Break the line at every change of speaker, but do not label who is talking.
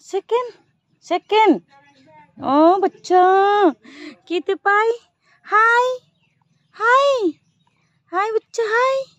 second? Second? Oh baca. Kita pai. Hi. Hi. Hi baca. Hi.